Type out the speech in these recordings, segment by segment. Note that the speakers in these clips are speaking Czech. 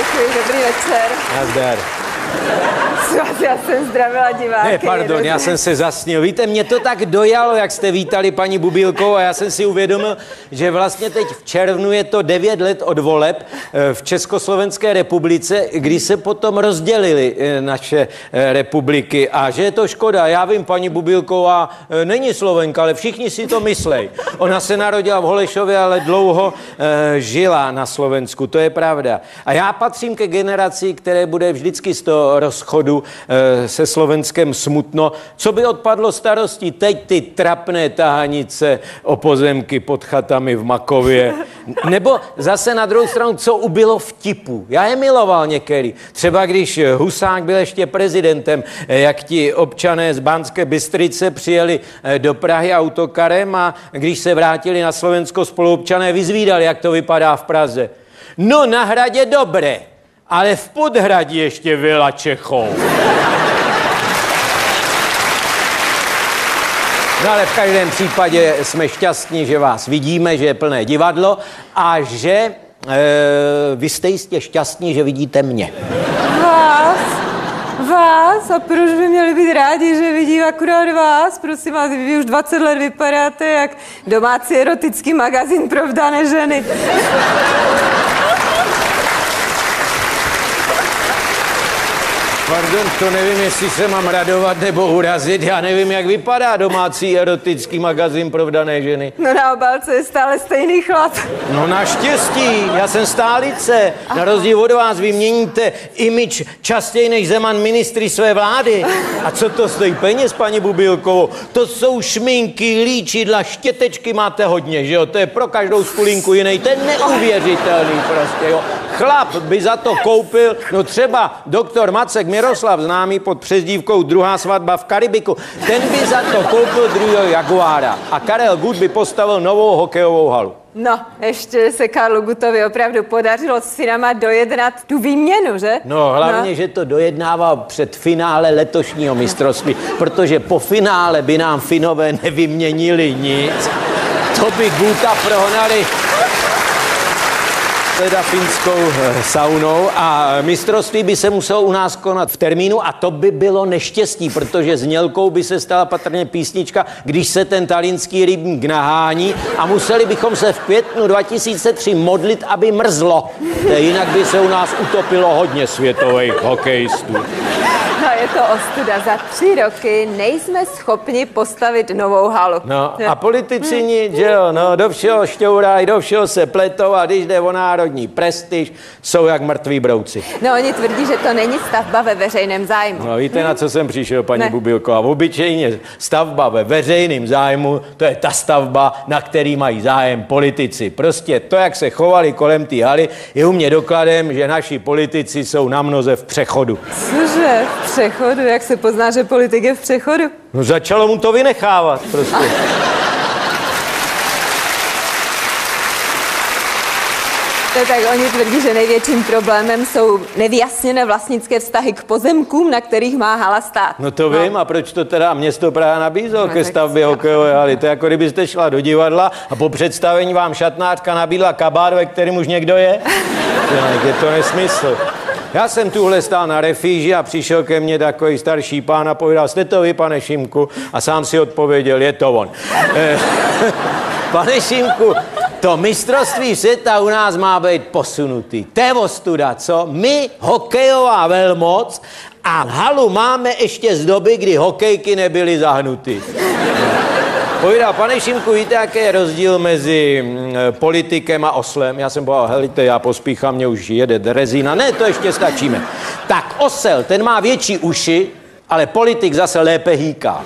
Děkuji, dobrý večer. Nazdar. Já jsem zdravila diváky. Ne, pardon, já jsem se zasnil. Víte, mě to tak dojalo, jak jste vítali paní Bubilkou a já jsem si uvědomil, že vlastně teď v červnu je to 9 let od voleb eh, v Československé republice, kdy se potom rozdělily eh, naše eh, republiky a že je to škoda. Já vím, paní Bubilková není Slovenka, ale všichni si to myslej. Ona se narodila v Holešově, ale dlouho žila na Slovensku, to je pravda. A já patřím ke generaci, které bude vždycky z toho rozchodu Eh, se Slovenskem smutno. Co by odpadlo starostí? Teď ty trapné tahanice o pozemky pod chatami v Makově. Nebo zase na druhou stranu, co ubylo vtipu. Já je miloval některý. Třeba když Husák byl ještě prezidentem, eh, jak ti občané z Banské Bystrice přijeli eh, do Prahy autokarem a když se vrátili na Slovensko spoluobčané vyzvídali, jak to vypadá v Praze. No na hradě dobré, ale v podhradí ještě Vila Čechou. No ale v každém případě jsme šťastní, že vás vidíme, že je plné divadlo a že e, vy jste jistě šťastní, že vidíte mě. Vás? Vás? A proč by měli být rádi, že vidím akurát vás? Prosím vás, vy už 20 let vypadáte jak domácí erotický magazín pro vdané ženy. Pardon, to nevím, jestli se mám radovat nebo urazit. Já nevím, jak vypadá domácí erotický magazín pro vdané ženy. No na obálce je stále stejný chlap. No naštěstí, já jsem stálice. Na rozdíl od vás vy měníte imič častěji než Zeman ministry své vlády. A co to stojí peněz, paní Bubilkovou? To jsou šminky, líčidla, štětečky máte hodně, že jo? To je pro každou skulinku jiný. To je neuvěřitelný prostě, jo? Chlap by za to koupil, no třeba doktor Macek Miroslav, známý pod přezdívkou Druhá svatba v Karibiku, ten by za to koupil druhého Jaguára a Karel Gut by postavil novou hokejovou halu. No, ještě se Karlu Gutovi opravdu podařilo s Finama dojednat tu výměnu, že? No, hlavně, no. že to dojednával před finále letošního mistrovství, protože po finále by nám Finové nevyměnili nic. To by Guta prohnali teda finskou eh, saunou a mistrovství by se muselo u nás konat v termínu a to by bylo neštěstí, protože znělkou by se stala patrně písnička, když se ten talínský rybník nahání a museli bychom se v květnu 2003 modlit, aby mrzlo. Jinak by se u nás utopilo hodně světových hokejistů. No, je to ostuda. Za tři roky nejsme schopni postavit novou halu. No, a politici hmm. nic, že jo, no, do všeho šťourají, do všeho se pletou a když jde o národní prestiž, jsou jak mrtví brouci. No, oni tvrdí, že to není stavba ve veřejném zájmu. No, víte, na co jsem přišel, paní ne. Bubilko? A obyčejně stavba ve veřejném zájmu, to je ta stavba, na který mají zájem politici. Prostě to, jak se chovali kolem té haly, je u mě dokladem, že naši politici jsou na mnoze v přechodu. Cože? přechodu? Jak se pozná, že politik je v přechodu? No začalo mu to vynechávat prostě. No tak oni tvrdí, že největším problémem jsou nevyjasněné vlastnické vztahy k pozemkům, na kterých má hala stát. No to no. vím, a proč to teda město Praha nabízelo no, ke stavbě hokejové haly? To je jako kdybyste šla do divadla a po představení vám šatnářka nabídla kabát, ve kterým už někdo je? je to nesmysl. Já jsem tuhle stál na refíži a přišel ke mně takový starší pán a povedal, jste to vy, pane Šimku? A sám si odpověděl, je to on. Eh, pane Šimku, to mistrovství světa u nás má být posunutý. To je ostuda, co? My, hokejová velmoc, a halu máme ještě z doby, kdy hokejky nebyly zahnuty. Povídá, pane Šimku, víte, jaký je rozdíl mezi mm, politikem a oslem? Já jsem povedal, helite, já pospíchám, mě už jede drezina. Ne, to ještě stačíme. Tak osel, ten má větší uši, ale politik zase lépe hýká.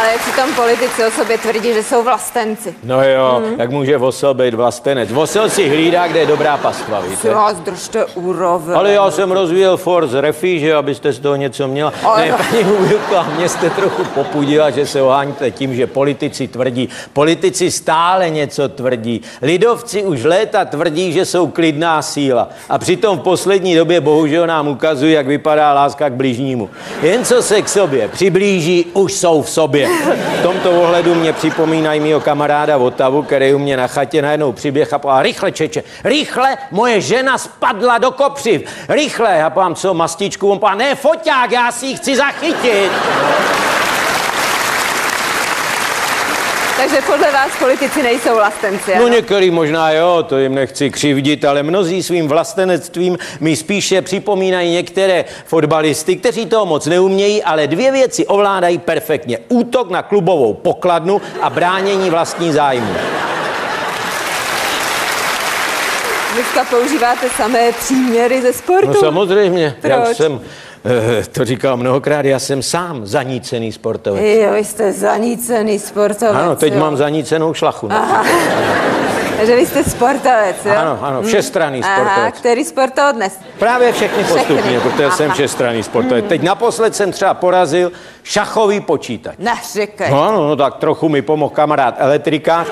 Ale přitom politici o sobě tvrdí, že jsou vlastenci. No jo, mm. jak může Vosel být vlastenec? Vosel si hlídá, kde je dobrá pastva, víte? Si vás držte úroveň. Ale já jsem rozvíjel Force Refuge, abyste z toho něco měla. Ale... Ne, paní Hubilko, a mě jste trochu popudila, že se oháníte tím, že politici tvrdí. Politici stále něco tvrdí. Lidovci už léta tvrdí, že jsou klidná síla. A přitom v poslední době bohužel nám ukazují, jak vypadá láska k bližnímu. Jen co se k sobě přiblíží, už jsou v sobě. V tomto ohledu mě připomínají mýho kamaráda Votavu, který u mě na chatě najednou přiběh a povedal, rychle čeče, rychle, moje žena spadla do kopřiv, rychle. Já pám, co, mastičku, on pán, ne, foťák, já si ji chci zachytit. Takže podle vás politici nejsou vlastenci, No některý možná jo, to jim nechci křivdit, ale mnozí svým vlastenectvím mi spíše připomínají některé fotbalisty, kteří toho moc neumějí, ale dvě věci ovládají perfektně. Útok na klubovou pokladnu a bránění vlastní zájmu. Dneska používáte samé příměry ze sportu. No samozřejmě, já Proč? jsem eh, to říkal mnohokrát, já jsem sám zanícený sportovec. Jo, vy jste zanícený sportovec. Ano, teď jo. mám zanícenou šlachu. no. Takže vy jste sportovec, jo? Ano, ano, všestranný Aha, sportovec. který sport to odnes? Právě všechny Všechny. postupně, protože jsem Aha. všestranný sportovec. Teď naposled jsem třeba porazil šachový počítač. Neříkej. No, ano, no tak trochu mi pomohl kamarád elektrikář.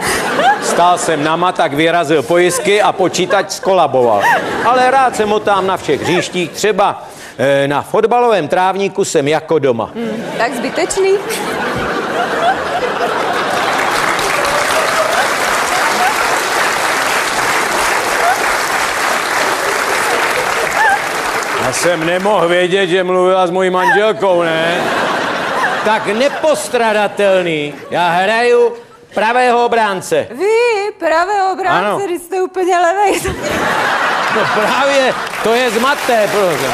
Stál jsem na matak, vyrazil pojistky a počítač skolaboval. Ale rád se motám na všech hřištích, třeba eh, na fotbalovém trávníku jsem jako doma. Tak zbytečný? Já jsem nemohl vědět, že mluvila s mojí manželkou, ne? Tak nepostradatelný. Já hraju pravého obránce. Vy, pravé Ano. obránce, když jste úplně levej. No právě, to je zmaté, prosím.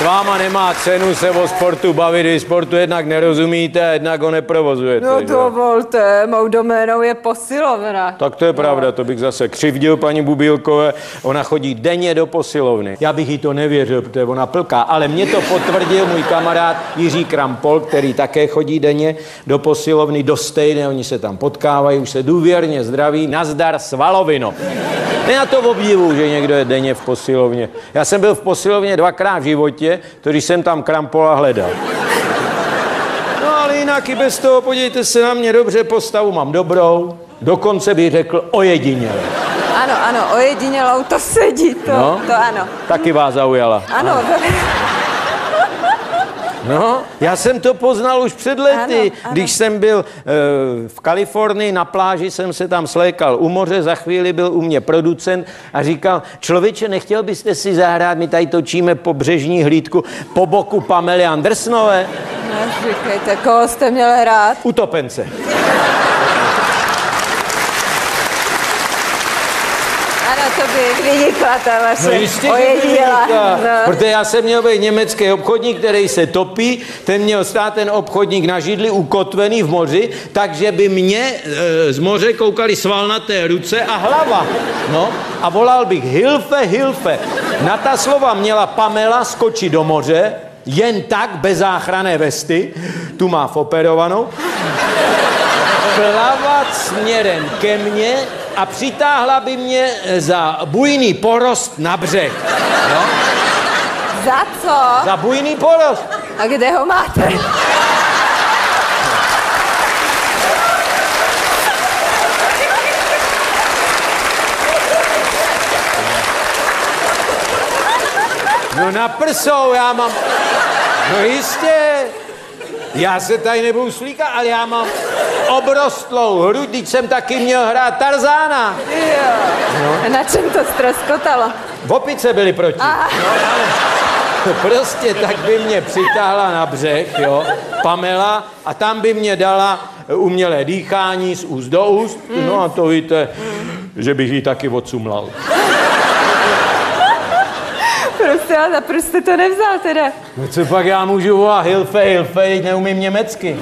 S váma nemá cenu se o sportu bavit, vy sportu jednak nerozumíte a jednak ho neprovozujete. No že? dovolte, mou doménou je posilovna. Tak to je pravda, to bych zase křivdil paní Bubílkové. Ona chodí denně do posilovny. Já bych jí to nevěřil, protože ona plká, ale mě to potvrdil můj kamarád Jiří Krampol, který také chodí denně do posilovny, do stejné, oni se tam potkávají, už se důvěrně zdraví, nazdar svalovino. Ne na to obdivu, že někdo je denně v posilovně. Já jsem byl v posilovně dvakrát v životě, to když jsem tam Krampola hledal. No ale jinak i bez toho, podívejte se na mě dobře, postavu mám dobrou, dokonce bych řekl ojedinělou. Ano, ano, ojedinělou to sedí, to, No. to ano. Taky vás zaujala. Ano, No, já jsem to poznal už před lety. Ano, ano. Když jsem byl e, v Kalifornii na pláži, jsem se tam slékal u moře, za chvíli byl u mě producent a říkal, člověče, nechtěl byste si zahrát, my tady točíme pobřežní hlídku po boku Pamely Andersnové? neříkejte, koho jste měl rád? Utopence. Vynikla ta vaše No jistě, vyniká. No. Protože já jsem měl být německý obchodník, který se topí, ten měl stát ten obchodník na židli ukotvený v moři, takže by mě e, z moře koukali svalnaté ruce a hlava. No a volal bych Hilfe, Hilfe. Na ta slova měla Pamela skočit do moře, jen tak, bez záchranné vesty, tu má operovanou, plavat směrem ke mně a přitáhla by mě za bujný porost na břeh. No? Za co? Za bujný porost. A kde ho máte? No na prsou já mám... No jistě. Já se tady nebudu slíkat, ale já mám obrostlou hruď, teď jsem taky měl hrát Tarzána. Jo. No. Na čem to ztroskotalo? V opice byli proti. No, ale prostě tak by mě přitáhla na břeh, jo, Pamela, a tam by mě dala umělé dýchání z úst do úst. No a to víte, že bych ji taky odsumlal. Prostě, a proč jste to nevzal teda? No co pak já můžu volat Hilfe, Hilfe, neumím německy.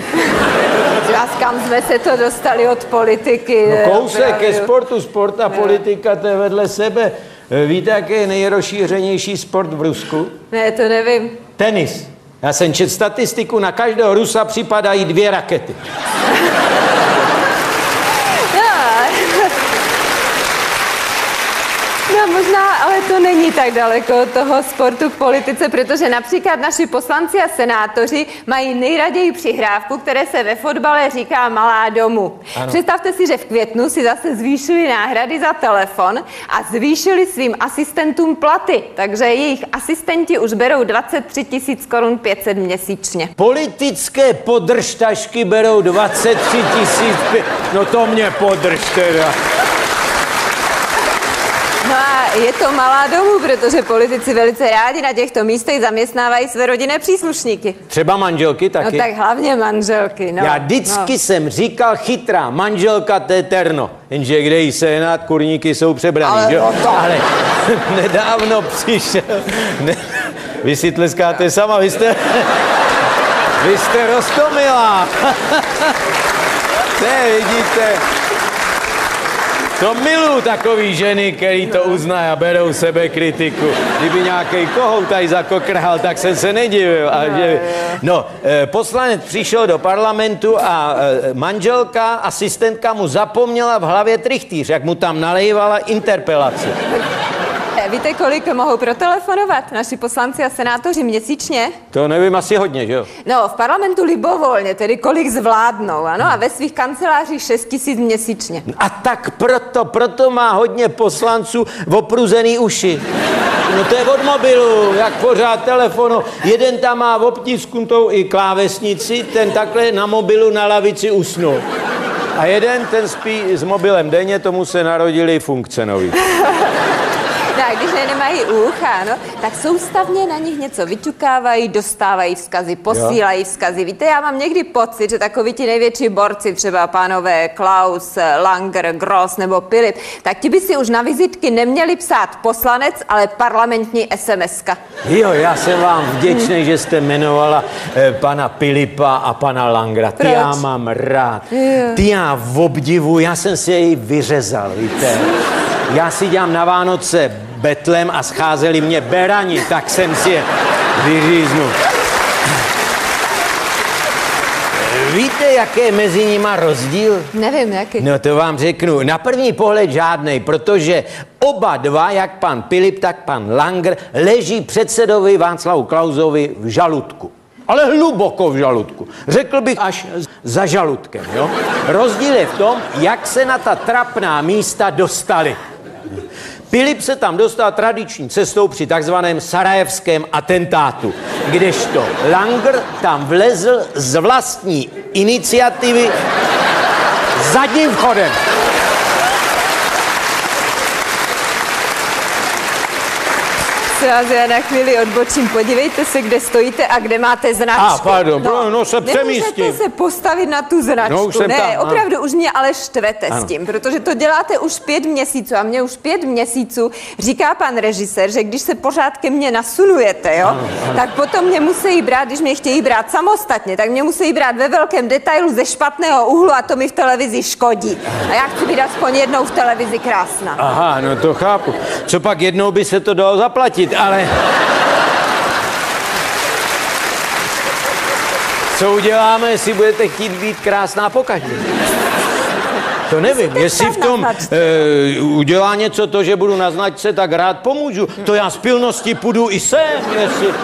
A kam jsme se to dostali od politiky? No kousek ke sportu, sport a politika, to je vedle sebe. Víte, jaký je nejrozšířenější sport v Rusku? Ne, to nevím. Tenis. Já jsem čet statistiku, na každého Rusa připadají dvě rakety. No, No možná, ale to není tak daleko od toho sportu k politice, protože například naši poslanci a senátoři mají nejraději přihrávku, které se ve fotbale říká malá domů. Ano. Představte si, že v květnu si zase zvýšili náhrady za telefon a zvýšili svým asistentům platy, takže jejich asistenti už berou 23 tisíc korun 500 měsíčně. Politické podržtašky berou 23 tisíc, no to mě podrž teda. No je to malá domů, protože politici velice rádi na těchto místech zaměstnávají své rodinné příslušníky. Třeba manželky taky? No tak hlavně manželky, no. Já vždycky no. jsem říkal chytrá manželka to je terno. Jenže kde jí sehnat, kurníky jsou přebraný, Ale že? no to- Ale nedávno přišel... Ne, vy si tleskáte sama, vy jste... Vy jste roztomilá. Ne, vidíte. To miluju takový ženy, který to uznají a berou sebe kritiku. Kdyby nějaký kohout tady zakokrhal, tak jsem se nedivil. A že... No, eh, poslanec přišel do parlamentu a eh, manželka, asistentka mu zapomněla v hlavě trichtýř, jak mu tam nalejvala interpelaci. Víte, kolik mohou protelefonovat naši poslanci a senátoři měsíčně? To nevím, asi hodně, že jo? No, v parlamentu libovolně, tedy kolik zvládnou, ano, a ve svých kancelářích 6 tisíc měsíčně. A tak proto, proto má hodně poslanců opruzený uši. No to je od mobilu, jak pořád telefonu. Jeden tam má obtisknutou i klávesnici, ten takhle na mobilu na lavici usnul. A jeden, ten spí s mobilem denně, tomu se narodili funkce nový. No a když nemají ucha, no, tak soustavně na nich něco vyťukávají, dostávají vzkazy, posílají vzkazy. Víte, já mám někdy pocit, že takoví ti největší borci, třeba pánové Klaus, Langer, Gross nebo Pilip, tak ti by si už na vizitky neměli psát poslanec, ale parlamentní SMSka. Jo, já jsem vám vděčný, že jste jmenovala eh, pana Pilipa a pana Langra. Ty Proč? já mám rád. Jo. Ty já v obdivu, já jsem si jej vyřezal, víte. Já si dělám na Vánoce betlem a scházeli mě berani, tak jsem si je vyříznul. Víte, jaký je mezi nima rozdíl? Nevím, jaký. No to vám řeknu. Na první pohled žádnej, protože oba dva, jak pan Pilip, tak pan Langer, leží předsedovi Václavu Klausovi v žaludku. Ale hluboko v žaludku. Řekl bych až za žaludkem, jo? Rozdíl je v tom, jak se na ta trapná místa dostali. Pilip se tam dostal tradiční cestou při takzvaném sarajevském atentátu, kdežto Langer tam vlezl z vlastní iniciativy zadním vchodem. Se vás já na chvíli odbočím. Podívejte se, kde stojíte a kde máte značku. A, pardon, pro- no, se přemístím. Nemůžete se postavit na tu značku. No, už jsem ne, tam, ano. opravdu už mě ale štvete Ano. s tím, protože to děláte už pět měsíců a mě už pět měsíců říká pan režisér, že když se pořád ke mně nasunujete, jo, tak potom mě musí brát, když mě chtějí brát samostatně, tak mě musí brát ve velkém detailu ze špatného úhlu a to mi v televizi škodí. A já chci být aspoň jednou v televizi krásná. Aha, no to chápu. Co pak jednou by se to dalo zaplatit, ale... Co uděláme, jestli budete chtít být krásná pokaždé? To nevím, jestli v tom e, udělá něco to, že budu na značce, tak rád pomůžu. To já z pilnosti půjdu i sem, jestli...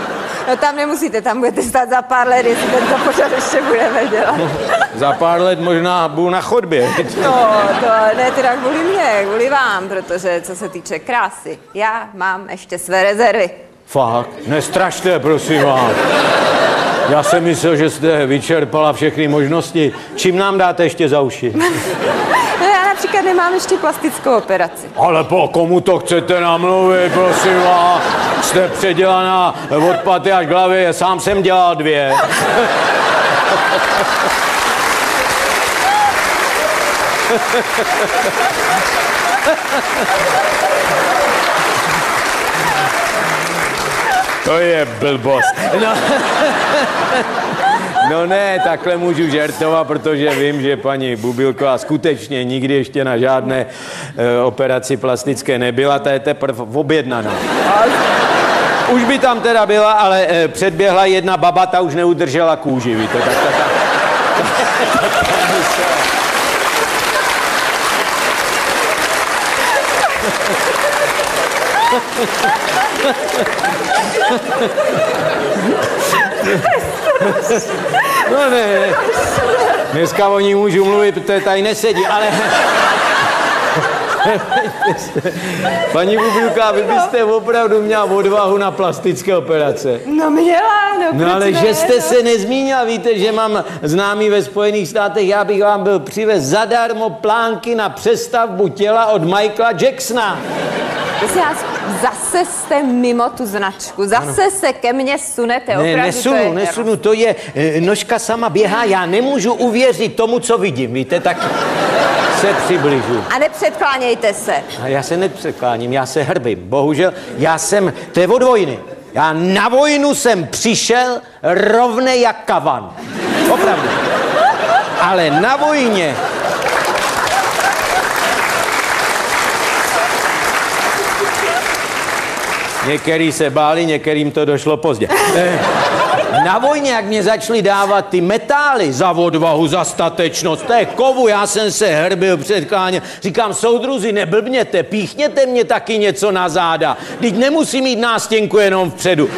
No tam nemusíte, tam budete stát za pár let, jestli tento pořad ještě budeme dělat. Za pár let možná budu na chodbě. No, to ne teda kvůli mě, kvůli vám, protože co se týče krásy, já mám ještě své rezervy. Fakt, nestrašte, prosím vás. Já jsem myslel, že jste vyčerpala všechny možnosti. Čím nám dáte ještě za uši? Například nemám ještě plastickou operaci. Ale po komu to chcete namluvit, prosím vás? Jste předělaná od paty až k hlavě, sám jsem dělal dvě. To je blbost. No. No ne, takhle můžu žertovat, protože vím, že paní Bubilková skutečně nikdy ještě na žádné e, operaci plastické nebyla, ta je teprve objednaná. Už by tam teda byla, ale e, předběhla jedna baba, ta už neudržela kůži, víte, tak ta, ta, No ne, ne. Dneska o ní můžu mluvit, protože tady nesedí, ale... Paní Bubilka, vy byste opravdu měla odvahu na plastické operace. No měla, no, No ale proč že ne, jste no? se nezmínila, víte, že mám známý ve Spojených státech, já bych vám byl přivez zadarmo plánky na přestavbu těla od Michaela Jacksona. Vás, zase jste mimo tu značku, zase se ke mně sunete, Ne, opravdu to je nesunu, nesunu, to je, nožka sama běhá, já nemůžu uvěřit tomu, co vidím, víte, tak se přibližu. A nepředklánějte se. A já se nepřekláním, já se hrbím. Bohužel, já jsem, to je od vojny. Já na vojnu jsem přišel rovne jak kavan. Opravdu. Ale na vojně Některý se báli, některým to došlo pozdě. Eh, Na vojně, jak mě začali dávat ty metály za odvahu, za statečnost, to je kovu, já jsem se hrbil před kláně. Říkám, soudruzi, neblbněte, píchněte mě taky něco na záda. Teď nemusí mít nástěnku jenom vpředu.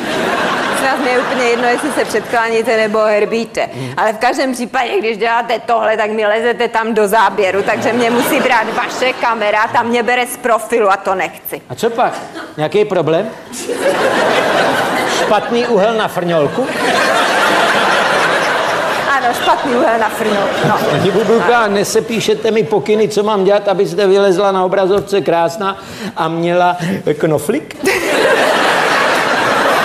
Vás, mě je úplně jedno, jestli se předkláníte nebo herbíte. Ale v každém případě, když děláte tohle, tak mi lezete tam do záběru, takže mě musí brát vaše kamera, tam mě bere z profilu a to nechci. A co pak? Nějaký problém? Špatný úhel na frňolku? Ano, špatný úhel na frňu. No. Pani Bubulka, nesepíšete mi pokyny, co mám dělat, abyste vylezla na obrazovce krásná a měla knoflik?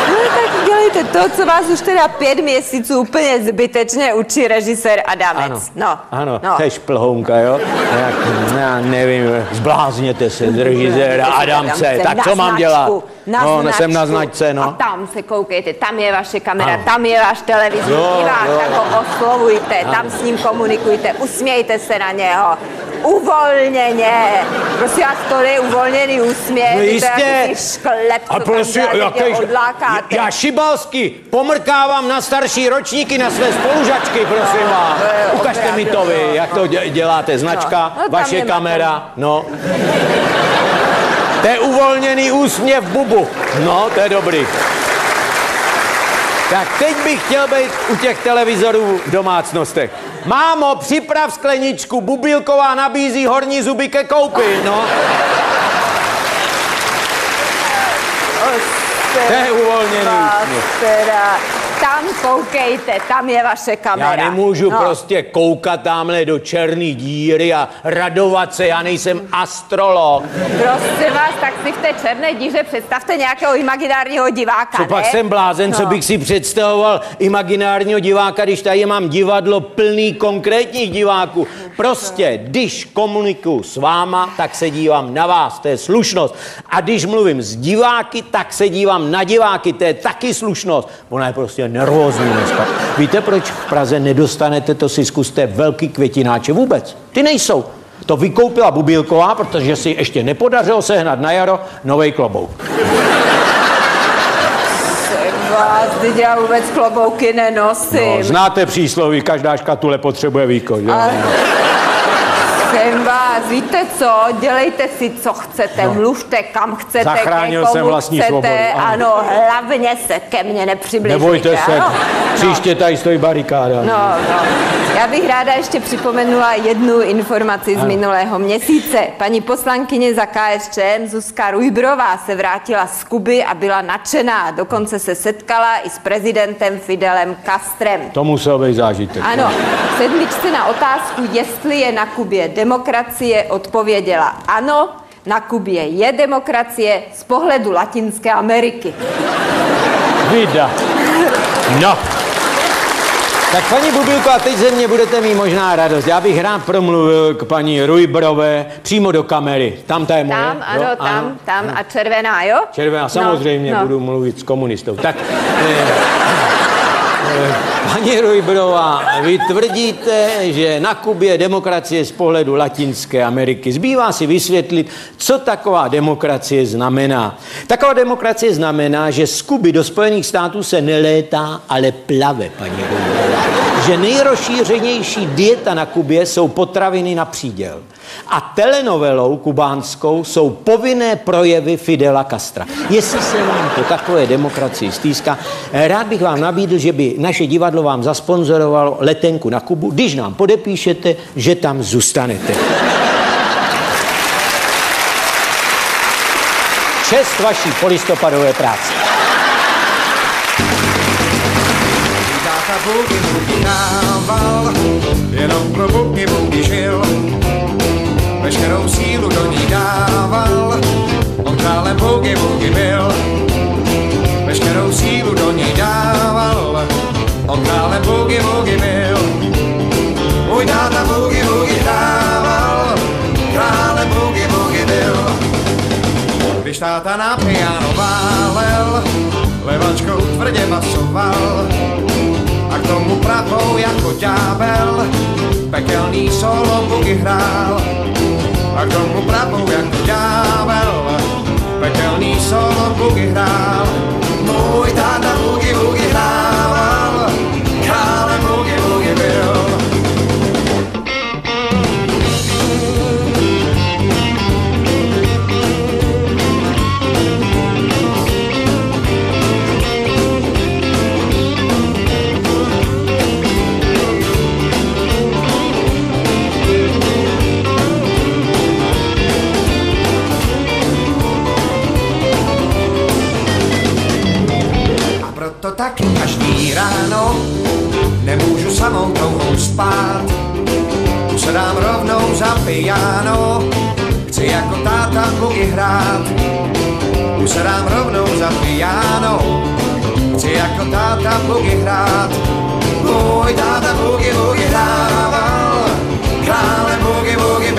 No tak dělejte to, co vás už teda pět měsíců úplně zbytečně učí režisér Adamec. Ano, No, ano, no. to je šplhounka, jo? Jak, já nevím, zblázněte se z režiséra Adamce, tak co mám dělat? Na no, značku. jsem na značce, A no. tam se koukejte, tam je vaše kamera, Ano. tam je váš televizní Jo, divák, jo. tak ho oslovujte, tam s ním komunikujte, usmějte se na něho. Uvolněně. Prosím vás, to je uvolněný úsměv. No jistě. šklep, A prosím, jaký... odlákáte. Já šibalsky pomrkávám na starší ročníky, na své spolužačky, prosím vás. to je Ukažte mi to vy, jak to dě- děláte. Značka, No, no, vaše kamera, no. To je uvolněný úsměv bubu. No, to je dobrý. Tak teď bych chtěl být u těch televizorů v domácnostech. Mámo, připrav skleničku, Bubilková nabízí horní zuby ke koupi, no. To je uvolněný úsměv. Tam koukejte, tam je vaše kamera. Já nemůžu No. prostě koukat tamhle do černé díry a radovat se, já nejsem astrolog. Prosím vás, tak si v té černé díře představte nějakého imaginárního diváka, Co ne? pak jsem blázen, co No. bych si představoval imaginárního diváka, když tady mám divadlo plný konkrétních diváků. Prostě, když komunikuju s váma, tak se dívám na vás, to je slušnost. A když mluvím s diváky, tak se dívám na diváky, to je taky slušnost. Ona je prostě nervózní dneska. Víte, proč v Praze nedostanete to si zkuste velký květináče vůbec? Ty nejsou. To vykoupila Bubilková, protože si ještě nepodařilo sehnat na jaro nový klobouk. Vás, teď já vůbec klobouky nenosím. No, znáte přísloví, každá škatule potřebuje výkon. Jo? Ale- Jsem vás, víte co, dělejte si, co chcete, no. mluvte kam chcete, Zachránil jsem vlastní chcete, svobodu, ano. ano, hlavně se ke mně nepřibližujte. Nebojte se, ano? příště tady stojí barikáda. No, no. Já bych ráda ještě připomenula jednu informaci z minulého měsíce. Paní poslankyně za KSČM Zuzka Rujbrová se vrátila z Kuby a byla nadšená. Dokonce se setkala i s prezidentem Fidelem Castrem. To musel být zážitek. Ano, sedmičce na otázku, jestli je na Kubě demokracie, odpověděla ano, na Kubě je demokracie z pohledu Latinské Ameriky. Vida. No. Tak paní Bubilko, a teď ze mě budete mít možná radost. Já bych rád promluvil k paní Rujbrové přímo do kamery. Tam ta je moje? Tam, ano, jo? tam, tam a červená, jo? Červená, samozřejmě No, no. budu mluvit s komunistou. Tak, eh, paní Rujbrová, vy tvrdíte, že na Kubě demokracie z pohledu Latinské Ameriky. Zbývá si vysvětlit, co taková demokracie znamená. Taková demokracie znamená, že z Kuby do Spojených států se nelétá, ale plave, paní Rujbrová. Že nejrozšířenější dieta na Kubě jsou potraviny na příděl. A telenovelou kubánskou jsou povinné projevy Fidela Castra. Jestli se vám to takové demokracii stýská, rád bych vám nabídl, že by naše divadlo vám zasponzorovalo letenku na Kubu, když nám podepíšete, že tam zůstanete. Čest vaší polistopadové práce. Jenom pro bugy bugy žil. Veškerou sílu do ní dával, on králem bugy bugy byl. Veškerou sílu do ní dával, on králem bugy bugy byl. Můj táta bugy bugy dával, králem bugy bugy byl. Když táta na piano válel, levačkou tvrdě basoval, a k tomu pravou jako ďábel, pekelný solo bugy hrál. A k tomu pravou jako ďábel, pekelný solo bugy hrál. Můj táta bugy bugy hrával, ráno nemůžu samou touhou spát. Usedám rovnou za piano, chci jako táta bugy hrát. Usedám rovnou za piano, chci jako táta bugy hrát. Můj táta bugy bugy hrával, králem bugy bugy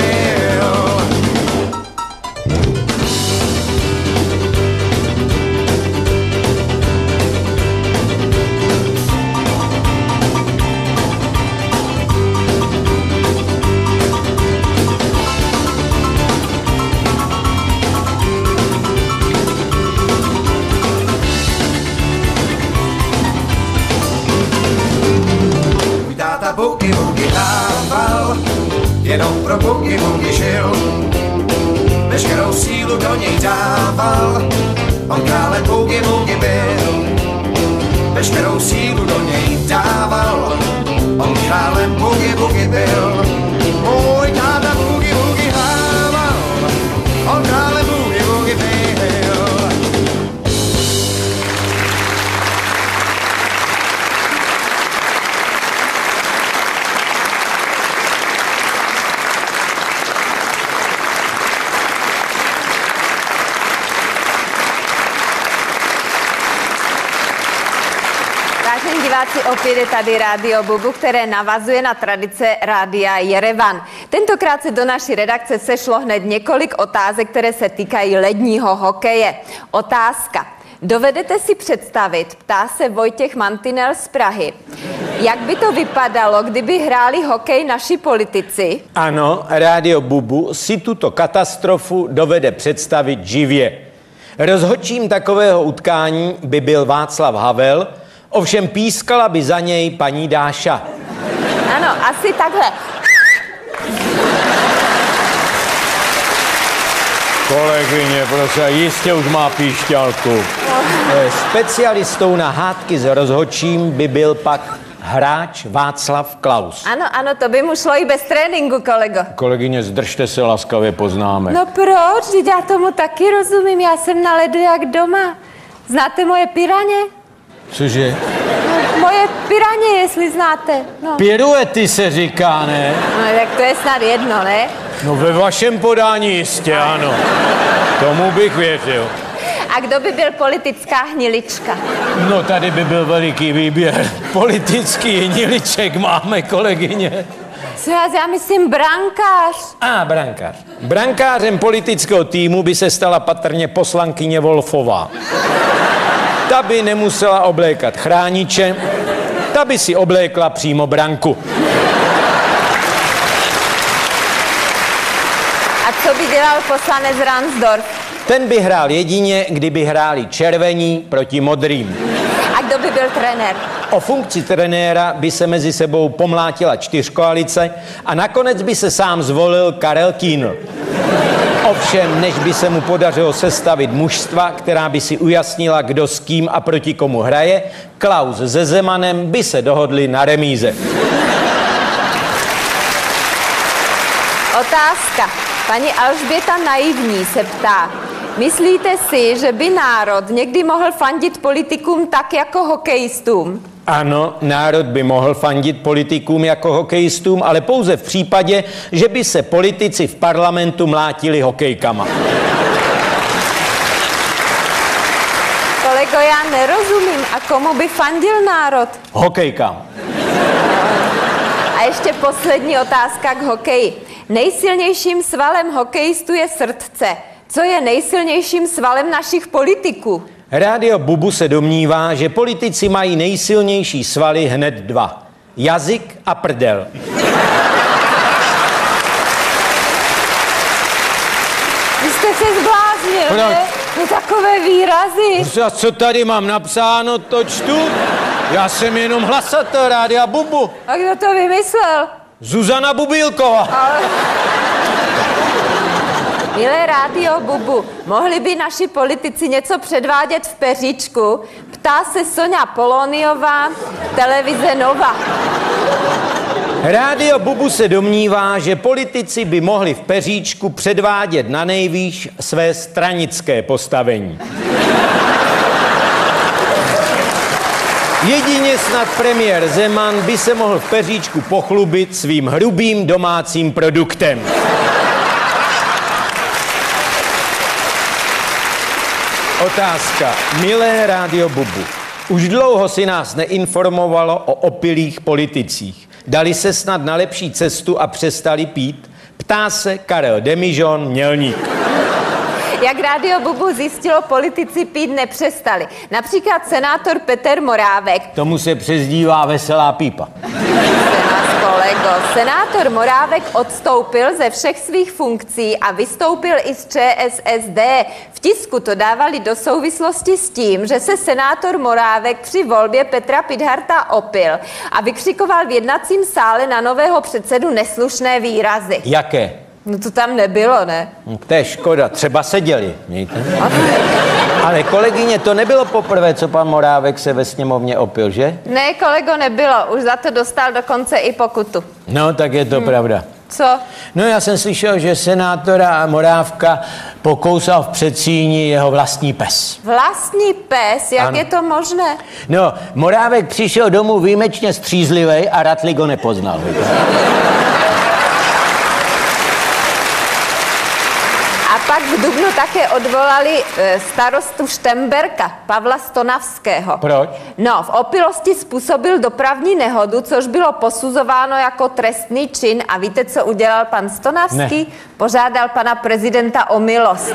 jenom opět je tady Rádio Bubu, které navazuje na tradice Rádia Jerevan. Tentokrát se do naší redakce sešlo hned několik otázek, které se týkají ledního hokeje. Otázka. Dovedete si představit, ptá se Vojtěch Mantinel z Prahy, jak by to vypadalo, kdyby hráli hokej naši politici? Ano, Rádio Bubu si tuto katastrofu dovede představit živě. Rozhodčím takového utkání by byl Václav Havel, ovšem pískala by za něj paní Dáša. Ano, asi takhle. Kolegyně, prosím, jistě už má píšťalku. Eh, Specialistou na hádky s rozhodčím by byl pak hráč Václav Klaus. Ano, ano, to by mu šlo i bez tréninku, kolego. Kolegyně, zdržte se laskavě poznámek. No proč? Já tomu taky rozumím, já jsem na ledu jak doma. Znáte moje piraně? Cože? No, moje piraně, jestli znáte. No. Piruety se říká, ne? no, tak to je snad jedno, ne? No ve vašem podání jistě, ano. Tomu bych věřil. A kdo by byl politická hnilička? No tady by byl veliký výběr. Politický hniliček máme, kolegyně. Co já, já myslím brankář. A, brankář. Brankářem politického týmu by se stala patrně poslankyně Wolfová. Ta by nemusela oblékat chrániče, ta by si oblékla přímo branku. A co by dělal poslanec Ransdorf? Ten by hrál jedině, kdyby hráli červení proti modrým. A kdo by byl trenér? O funkci trenéra by se mezi sebou pomlátila čtyřkoalice a nakonec by se sám zvolil Karel Kín. Ovšem, než by se mu podařilo sestavit mužstva, která by si ujasnila, kdo s kým a proti komu hraje, Klaus se Zemanem by se dohodli na remíze. Otázka. Paní Alžběta Naivní se ptá. Myslíte si, že by národ někdy mohl fandit politikům tak jako hokejistům? Ano, národ by mohl fandit politikům jako hokejistům, ale pouze v případě, že by se politici v parlamentu mlátili hokejkama. Kolego, já nerozumím. A komu by fandil národ? Hokejkam. A ještě poslední otázka k hokeji. Nejsilnějším svalem hokejistů je srdce. Co je nejsilnějším svalem našich politiků? Rádio Bubu se domnívá, že politici mají nejsilnější svaly hned dva. Jazyk a prdel. Vy jste se zbláznil, Proč? ne? No takové výrazy. A co tady mám napsáno, to čtu? Já jsem jenom hlasatel Rádia Bubu. A kdo to vymyslel? Zuzana Bubilková. Ale... Milé rádio Bubu, mohli by naši politici něco předvádět v peříčku? Ptá se Sonja Poloniová, televize Nova. Rádio Bubu se domnívá, že politici by mohli v peříčku předvádět na nejvýš své stranické postavení. Jedině snad premiér Zeman by se mohl v peříčku pochlubit svým hrubým domácím produktem. Otázka. Milé rádio Bubu, už dlouho si nás neinformovalo o opilých politicích. Dali se snad na lepší cestu a přestali pít? Ptá se Karel Demižon Mělník. Jak rádio Bubu zjistilo, politici pít nepřestali. Například senátor Petr Morávek, Tomu se přezdívá veselá pípa. kolego. Senátor Morávek odstoupil ze všech svých funkcí a vystoupil i z ČSSD. V tisku to dávali do souvislosti s tím, že se senátor Morávek při volbě Petra Pidharta opil a vykřikoval v jednacím sále na nového předsedu neslušné výrazy. Jaké? No to tam nebylo, ne? Hm, To je škoda, třeba seděli. Mějte. Ale kolegyně, to nebylo poprvé, co pan Morávek se ve sněmovně opil, že? Ne, kolego, nebylo. Už za to dostal dokonce i pokutu. No, tak je to hmm. pravda. Co? No já jsem slyšel, že senátora Morávka pokousal v předsíni jeho vlastní pes. Vlastní pes, jak Ano. je to možné? No, Morávek přišel domů výjimečně střízlivý a Ratlik ho nepoznal. víte. A Dubnu také odvolali e, starostu Štemberka, Pavla Stonavského. Proč? No, v opilosti způsobil dopravní nehodu, což bylo posuzováno jako trestný čin. A víte, co udělal pan Stonavský? Ne. Požádal pana prezidenta o milost.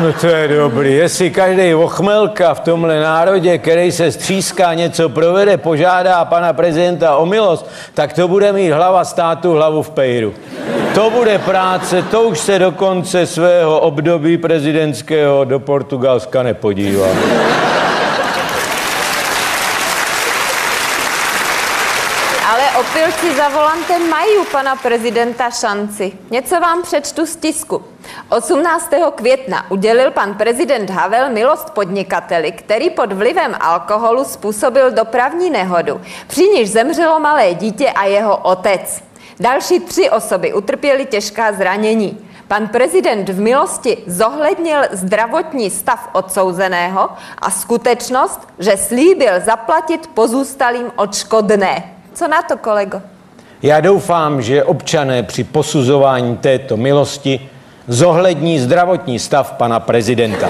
No to je dobrý. Jestli každý ochmelka v tomhle národě, který se stříská, něco provede, požádá pana prezidenta o milost, tak to bude mít hlava státu hlavu v pejru. To bude práce, to už se do konce svého období prezidentského do Portugalska nepodívá. Ale opilci za volantem mají u pana prezidenta šanci. Něco vám přečtu z tisku. 18. května udělil pan prezident Havel milost podnikateli, který pod vlivem alkoholu způsobil dopravní nehodu, při níž zemřelo malé dítě a jeho otec. Další tři osoby utrpěly těžká zranění. Pan prezident v milosti zohlednil zdravotní stav odsouzeného a skutečnost, že slíbil zaplatit pozůstalým odškodné. Co na to, kolego? Já doufám, že občané při posuzování této milosti zohlední zdravotní stav pana prezidenta.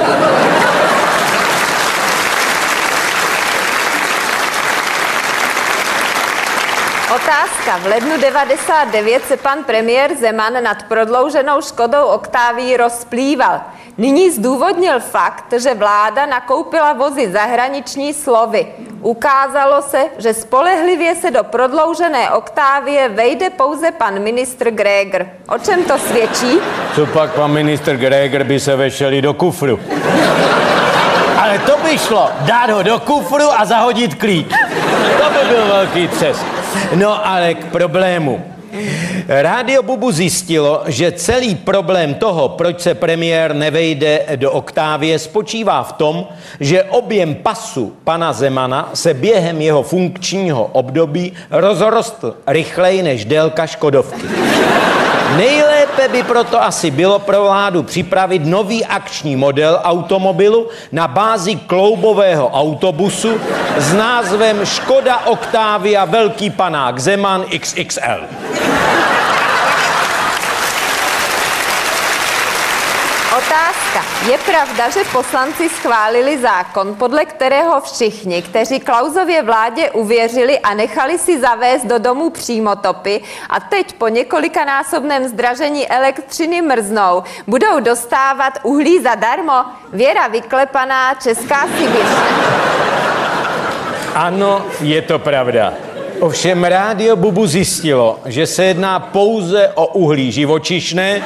Otázka. V lednu 99 se pan premiér Zeman nad prodlouženou Škodou Oktáví rozplýval. Nyní zdůvodnil fakt, že vláda nakoupila vozy zahraniční slovy. Ukázalo se, že spolehlivě se do prodloužené Oktávie vejde pouze pan ministr Gregor. O čem to svědčí? Co pak pan minister Greger by se vešel i do kufru. Ale to by šlo dát ho do kufru a zahodit klíč. To by byl velký třes. No ale k problému. Rádio Bubu zjistilo, že celý problém toho, proč se premiér nevejde do Oktávie, spočívá v tom, že objem pasu pana Zemana se během jeho funkčního období rozrostl rychleji než délka Škodovky. Nejlépe by proto asi bylo pro vládu připravit nový akční model automobilu na bázi kloubového autobusu s názvem Škoda Octavia Velký panák Zeman XXL. Otázka. Je pravda, že poslanci schválili zákon, podle kterého všichni, kteří Klauzově vládě uvěřili a nechali si zavést do domu přímotopy a teď po několikanásobném zdražení elektřiny mrznou, budou dostávat uhlí zadarmo? Věra vyklepaná Česká Sibiř. Ano, je to pravda. Ovšem rádio Bubu zjistilo, že se jedná pouze o uhlí živočišné,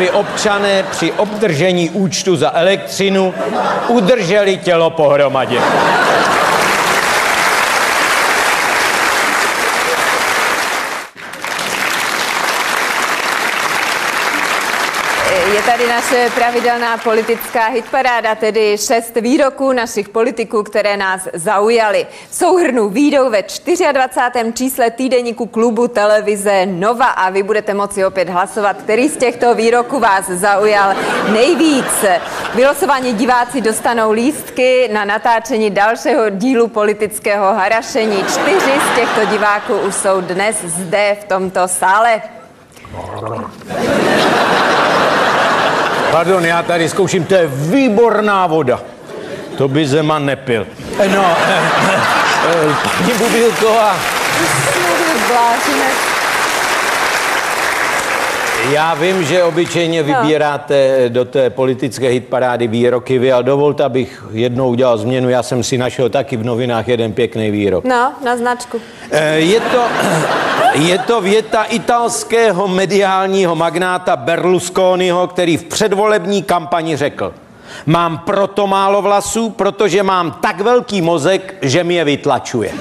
aby občané při obdržení účtu za elektřinu udrželi tělo pohromadě. Je tady naše pravidelná politická hitparáda, tedy šest výroků našich politiků, které nás zaujaly. Souhrnu výjdou ve 24. čísle týdeníku klubu televize Nova a vy budete moci opět hlasovat, který z těchto výroků vás zaujal nejvíc. Vylosovaní diváci dostanou lístky na natáčení dalšího dílu politického harašení. Čtyři z těchto diváků už jsou dnes zde v tomto sále. Pardon, já tady zkouším, to je výborná voda. To by Zeman nepil. No, eh, eh, paní Bubilková, já vím, že obyčejně vybíráte do té politické hitparády výroky vy, ale dovolte, abych jednou udělal změnu. Já jsem si našel taky v novinách jeden pěkný výrok. No, na značku. Eh, Je to, je to věta italského mediálního magnáta Berlusconiho, který v předvolební kampani řekl Mám proto málo vlasů, protože mám tak velký mozek, že mi je vytlačuje.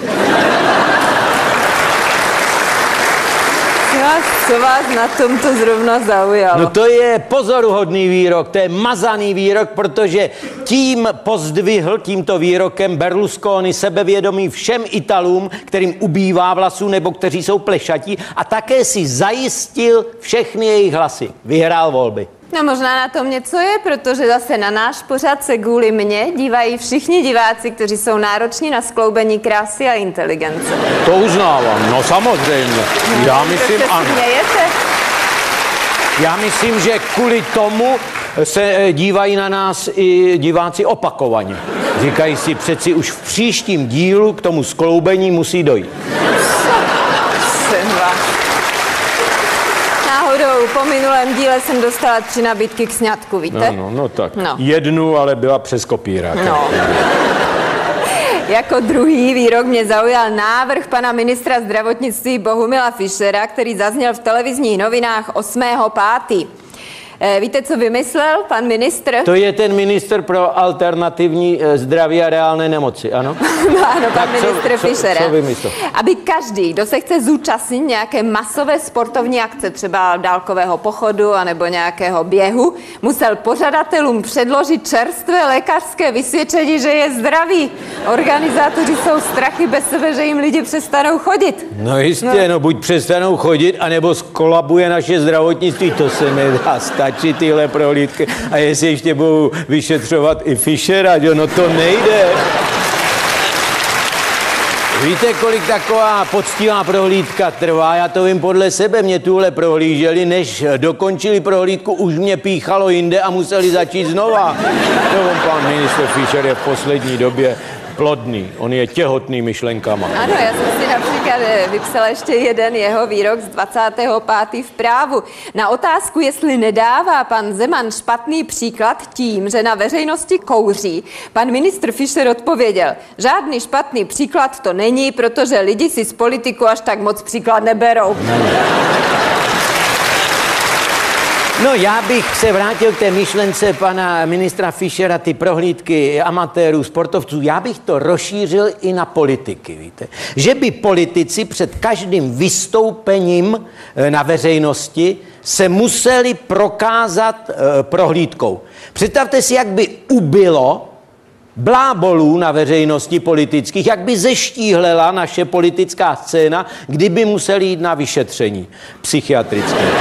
Vás, co vás na tomto zrovna zaujalo? No to je pozoruhodný výrok, to je mazaný výrok, protože tím pozdvihl tímto výrokem Berlusconi sebevědomí všem Italům, kterým ubývá vlasů nebo kteří jsou plešatí a také si zajistil všechny jejich hlasy. Vyhrál volby. No možná na tom něco je, protože zase na náš pořad se kvůli mně dívají všichni diváci, kteří jsou nároční na skloubení krásy a inteligence. To uznávám, no samozřejmě. Já myslím, Proč se ano. Smějete? Já myslím, že kvůli tomu se eh, dívají na nás i diváci opakovaně. Říkají si, přeci už v příštím dílu k tomu skloubení musí dojít. Jsem vás. Náhodou po minulém díle jsem dostala tři nabídky k sňatku, víte? No, no, no tak. No. Jednu, ale byla přes kopírák. No. Jako druhý výrok mě zaujal návrh pana ministra zdravotnictví Bohumila Fischera, který zazněl v televizních novinách 8.5. Eh, Víte, co vymyslel pan ministr? To je ten minister pro alternativní eh, zdraví a reálné nemoci, ano? No ano, pan Tak co- ministr co- Fischer. co vymyslel? Aby každý, kdo se chce zúčastnit nějaké masové sportovní akce, třeba dálkového pochodu anebo nějakého běhu, musel pořadatelům předložit čerstvé lékařské vysvědčení, že je zdravý. Organizátoři jsou strachy bez sebe, že jim lidi přestanou chodit. No jistě, no buď přestanou chodit, anebo skolabuje naše zdravotnictví. To se nedá stačit, tyhle prohlídky. A jestli ještě budou vyšetřovat i Fischera, jo, no to nejde. Víte, kolik taková poctivá prohlídka trvá? Já to vím podle sebe. Mě tuhle prohlíželi, než dokončili prohlídku, už mě píchalo jinde a museli začít znova. To on pan minister Fischer je v poslední době plodný. On je těhotný myšlenkama. Ano, já jsem si například eh, vypsala ještě jeden jeho výrok z 25. v právu. Na otázku, jestli nedává pan Zeman špatný příklad tím, že na veřejnosti kouří, pan ministr Fischer odpověděl, žádný špatný příklad to není, protože lidi si z politiku až tak moc příklad neberou. No já bych se vrátil k té myšlence pana ministra Fischera, ty prohlídky amatérů, sportovců. Já bych to rozšířil i na politiky, víte. Že by politici před každým vystoupením eh, na veřejnosti se museli prokázat e, prohlídkou. Představte si, jak by ubylo blábolů na veřejnosti politických, jak by zeštíhlela naše politická scéna, kdyby museli jít na vyšetření psychiatrické.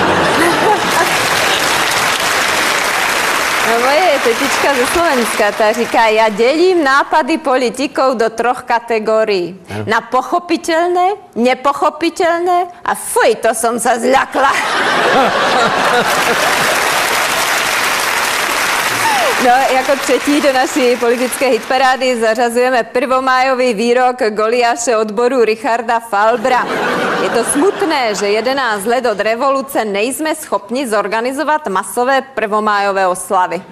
No moje tetička ze Slovenska, ta říká, já dělím nápady politiků do troch kategorií. Na pochopitelné, nepochopitelné a fuj, to jsem se zľakla. No, jako třetí do naší politické hitparády zařazujeme prvomájový výrok Goliáše odboru Richarda Falbra. Je to smutné, že 11 let od revoluce nejsme schopni zorganizovat masové prvomájové oslavy.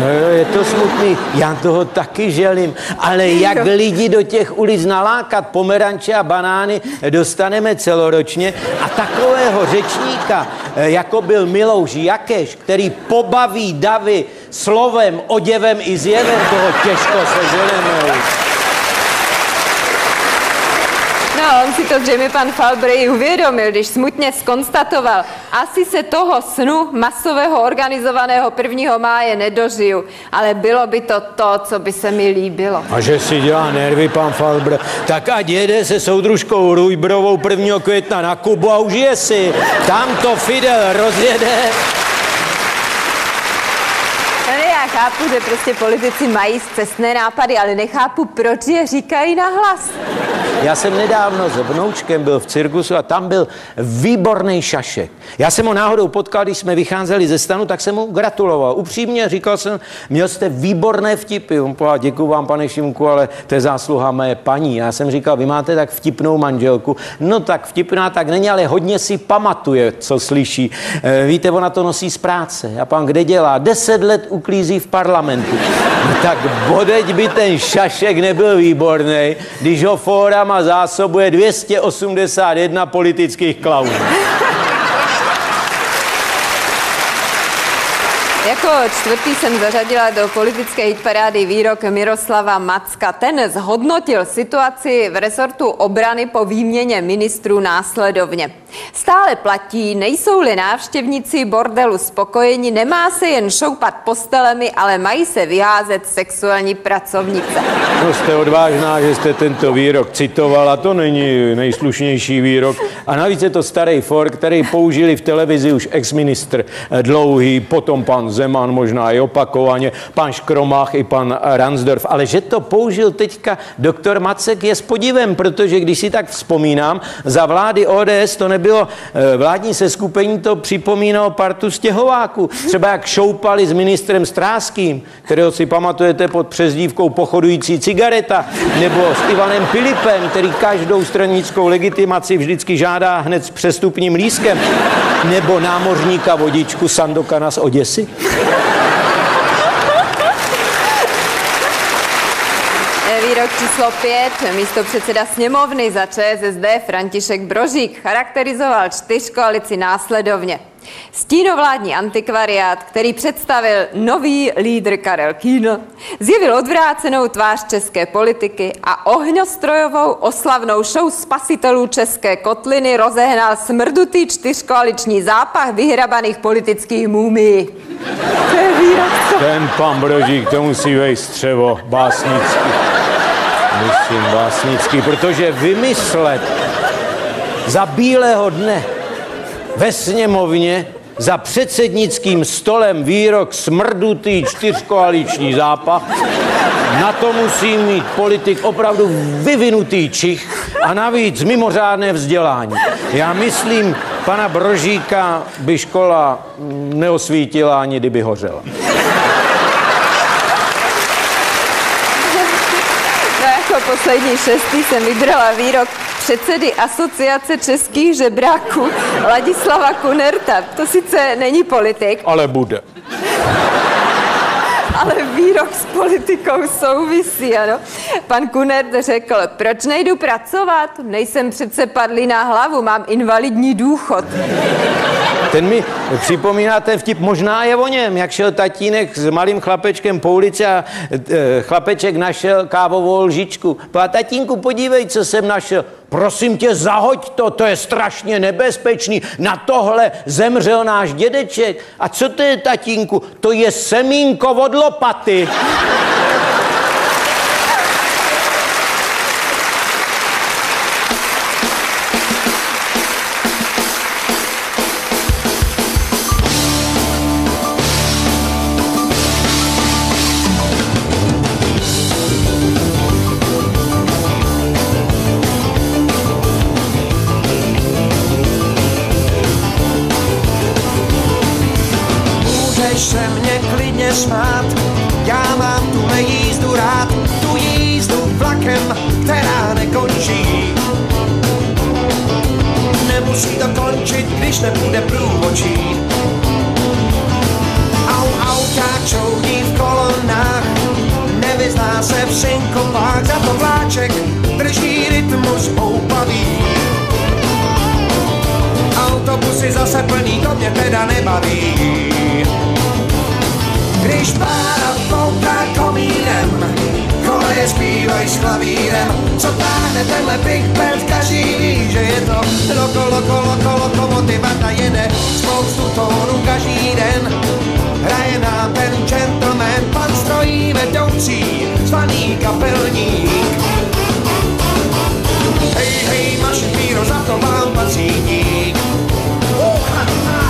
No jo, je to smutný, já toho taky želím, ale jak lidi do těch ulic nalákat pomeranče a banány dostaneme celoročně a takového řečníka, eh, jako byl Milouš Jakeš, který pobaví davy slovem, oděvem i zjevem, toho těžko se ženeme. No, on si to zřejmě pan Falbrej uvědomil, když smutně skonstatoval, asi se toho snu masového organizovaného 1. máje nedožiju, ale bylo by to to, co by se mi líbilo. A že si dělá nervy, pan Falbr, tak ať jede se soudružkou Rujbrovou 1. května na Kubu a užije si. Tam to Fidel rozjede chápu, že prostě politici mají cestné nápady, ale nechápu, proč je říkají na hlas. Já jsem nedávno s vnoučkem byl v cirkusu a tam byl výborný šašek. Já jsem ho náhodou potkal, když jsme vycházeli ze stanu, tak jsem mu gratuloval. Upřímně říkal jsem, měl jste výborné vtipy. On povedal, děkuji vám, pane Šimku, ale to je zásluha mé paní. Já jsem říkal, vy máte tak vtipnou manželku. No tak vtipná tak není, ale hodně si pamatuje, co slyší. E, víte, ona to nosí z práce. A pan kde dělá? Deset let uklízí v parlamentu. No tak bodeď by ten šašek nebyl výborný, když ho fórama zásobuje 281 politických klaunů. Jako čtvrtý jsem zařadila do politické hitparády výrok Miroslava Macka. Ten zhodnotil situaci v resortu obrany po výměně ministrů následovně. Stále platí, nejsou-li návštěvníci bordelu spokojeni, nemá se jen šoupat postelemi, ale mají se vyházet sexuální pracovnice. No jste odvážná, že jste tento výrok citovala, to není nejslušnější výrok. A navíc je to starý for, který použili v televizi už ex-ministr Dlouhý, potom pan Zeman, možná i opakovaně, pan Škromach i pan Ransdorf. Ale že to použil teďka doktor Macek je s podivem, protože když si tak vzpomínám, za vlády ODS to nebylo eh, vládní seskupení, to připomínalo partu stěhováků. Třeba jak šoupali s ministrem Stráským, kterého si pamatujete pod přezdívkou pochodující cigareta, nebo s Ivanem Pilipem, který každou stranickou legitimaci vždycky žádá hned s přestupním lískem, nebo námořníka vodičku Sandokana z Oděsy. Výrok číslo 5. Místo předseda sněmovny za ČSSD František Brožík charakterizoval čtyřkoalici následovně. Stínovládní antikvariát, který představil nový lídr Karel Kín, zjevil odvrácenou tvář české politiky a ohňostrojovou oslavnou show spasitelů české kotliny rozehnal smrdutý čtyřkoaliční zápach vyhrabaných politických mumí. To je výrobce. Ten pan Brožík, to musí vejít střevo básnický. Myslím básnický, protože vymyslet za bílého dne ve sněmovně za předsednickým stolem výrok smrdutý čtyřkoaliční zápach. Na to musí mít politik opravdu vyvinutý čich a navíc mimořádné vzdělání. Já myslím, pana Brožíka by škola neosvítila ani kdyby hořela. No jako poslední šestý jsem vybrala výrok předsedy Asociace českých žebráků Ladislava Kunerta. To sice není politik. Ale bude. Ale výrok s politikou souvisí, ano. Pan Kunert řekl, proč nejdu pracovat? Nejsem přece padlý na hlavu, mám invalidní důchod. Ten mi připomíná ten vtip, možná je o něm, jak šel tatínek s malým chlapečkem po ulici a e, chlapeček našel kávovou lžičku. A tatínku, podívej, co jsem našel. Prosím tě, zahoď to, to je strašně nebezpečný. Na tohle zemřel náš dědeček. A co to je, tatínku? To je semínko od patê. Můžeš se mě klidně smát, já mám tu jízdu rád, tu jízdu vlakem, která nekončí. Nemusí to končit, když nebude průvočí. Au, auták čoudí v kolonách, nevyzná se v synkopách, za to vláček drží rytmus houpavý. Autobusy zase plný, to mě teda nebaví. Když pára fouká komínem, koleje zpívaj s klavírem, co táhne tenhle Big Band, každý ví, že je to loko, loko, loko, lokomotiva, ta jede spoustu tónů každý den. Hraje nám ten gentleman, pan strojí vedoucí, zvaný kapelník. Hej, hej, maši píro, za to vám patří dík. Uh, ha, ha.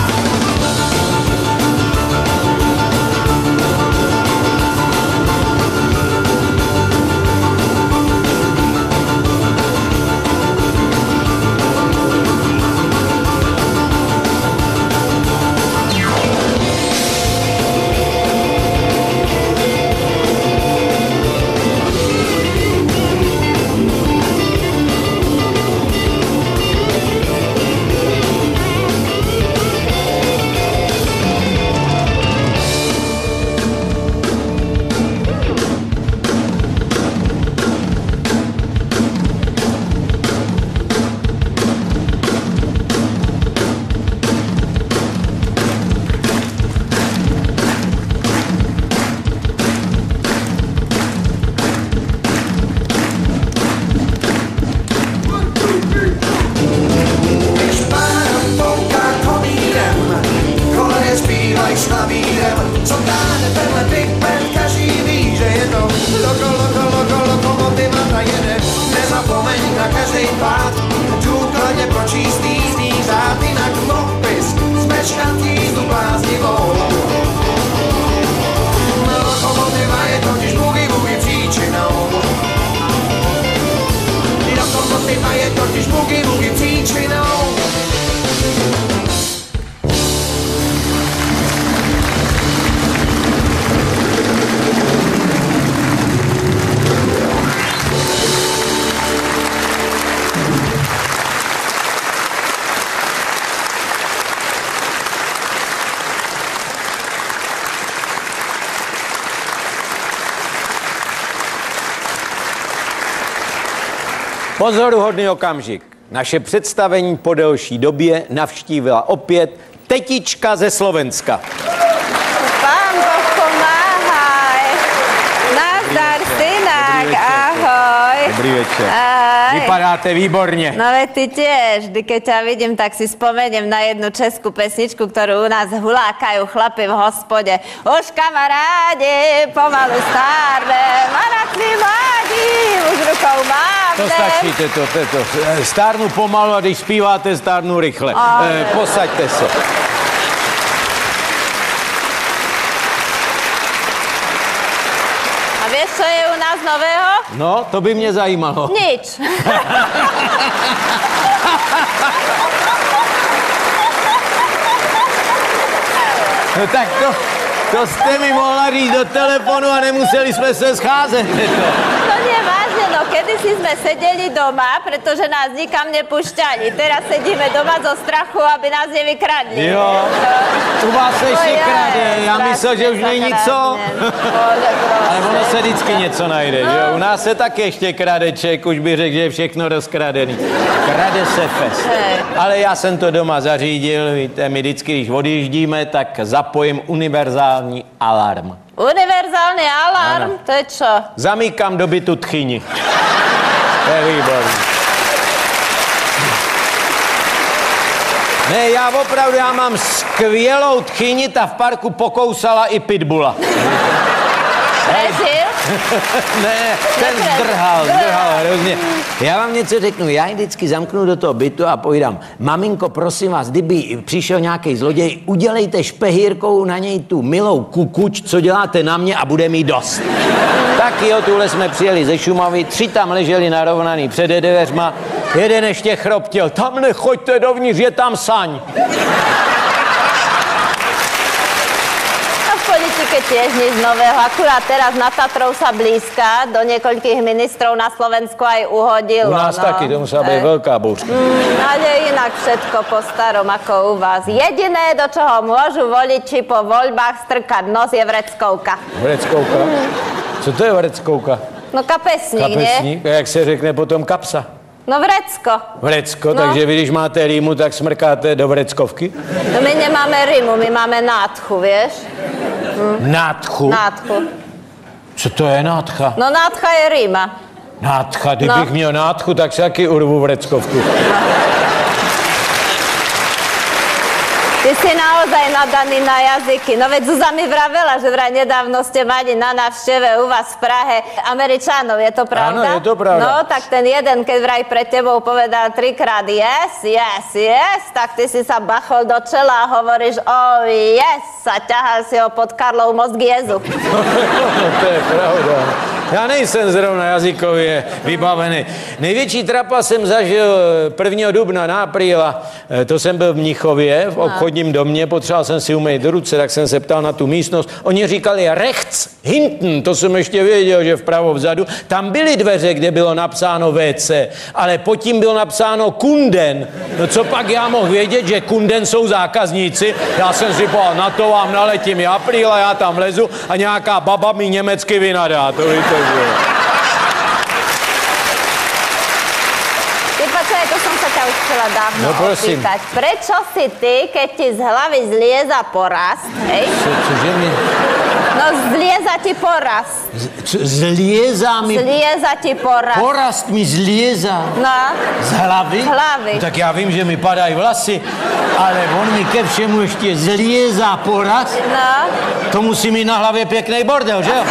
Pozoruhodný okamžik. Naše představení po delší době navštívila opět tetička ze Slovenska. Pán Boh pomáhaj. Nazdar, synak, večer. ahoj. Dobrý večer. Aj. Vypadáte výborně. No veď ty tiež, vždy keď ťa vidím, tak si spomeniem na jednu českú pesničku, ktorú u nás hulákajú chlapi v hospode. Už kamarádi, pomalu na si mladí, už rukou mám. To stačí, to, to, to. Stárnu pomalu a když zpíváte, stárnu rychle. Ale- Eh, posaďte se. Vieš, čo je u nás nového? No, to by mě zajímalo. Nič. No tak to, to jste mi mohla říct do telefonu a nemuseli jsme se scházet. To nie vážne, no kedy Kedysi sme sedeli doma, pretože nás nikam nepušťali. Teraz sedíme doma zo strachu, aby nás nevykradli. Jo. U vás se ještě krade. Já myslel, že už není co. Ale ono se vždycky něco najde, že jo? U nás se taky ještě kradeček, už bych řekl, že je všechno rozkradený. Krade se fest. Ale já jsem to doma zařídil, víte, my vždycky, když odjíždíme, tak zapojím univerzální alarm. Univerzální alarm, Ano. to je čo? Zamykám do bytu tchyni. To je výborný. Ne, já opravdu, já mám skvělou tchyni, ta v parku pokousala i pitbula. Prežil? Ne, ten zdrhal, zdrhal hrozně. Já vám něco řeknu, já ji vždycky zamknu do toho bytu a povídám, maminko, prosím vás, kdyby přišel nějaký zloděj, udělejte špehírkou na něj tu milou kukuč, co děláte na mě a bude mít dost. Tak jo, tuhle jsme přijeli ze Šumavy, tři tam leželi narovnaný před dveřma, jeden ještě chroptěl, tam nechoďte dovnitř, je tam saň. A v politike tiež nič nového. Akurát teraz na Tatrou sa blízka. Do niekoľkých ministrov na Slovensku aj uhodilo. U nás no. taky, to musela být Hej. velká bouřka. Mm, ale inak všetko po starom ako u vás. Jediné, do čoho môžu voliči po voľbách strkať nos, je vreckovka. Vreckovka. Co to je vreckovka? No kapesník? Kapesník, jak se řekne potom kapsa? No vrecko. Vrecko, No. takže vy, když máte rýmu, tak smrkáte do vreckovky? No my nemáme rimu, my máme nádchu, vieš? Nádchu? Nádchu. Co to je nádcha? No nádcha je rima. Nádcha, kdybych No. měl nádchu, tak si taky urvu vreckovku. Ty si naozaj nadaný na jazyky. No veď Zuza mi vravela, že vraj nedávno ste mali na návšteve u vás v Prahe Američanov, je to pravda? Áno, je to pravda. No, tak ten jeden, keď vraj pred tebou povedal trikrát yes, yes, yes, tak ty si sa bachol do čela a hovoríš oh yes a ťahal si ho pod Karlov most k jezu. To je pravda. Já nejsem zrovna jazykově vybavený. Největší trapa jsem zažil 1. dubna na apríla. Eh, To jsem byl v Mnichově, v obchodním domě, potřeboval jsem si umýt ruce, tak jsem se ptal na tu místnost. Oni říkali rechts, hinten, to jsem ještě věděl, že vpravo vzadu. Tam byly dveře, kde bylo napsáno WC, ale pod tím bylo napsáno kunden. No co pak já mohl vědět, že kunden jsou zákazníci? Já jsem si povedal, na to vám naletím, je apríla, já tam lezu a nějaká baba mi německy vynadá, to víte, počkaj, to som sa ťa už chcela dávno No, prosím. opýtať. Prečo si ty, keď ti z hlavy zlieza porast, hej? Co, cože mi... No zlieza ti porast. Z, co, zliezá mi... Zlieza ti porast. Porast mi zliezá. No, Z hlavy? Z hlavy. No, tak já vím, že mi padají vlasy, ale on mi ke všemu ještě zliezá porast. no. To musí mít na hlavě pěkný bordel, že jo?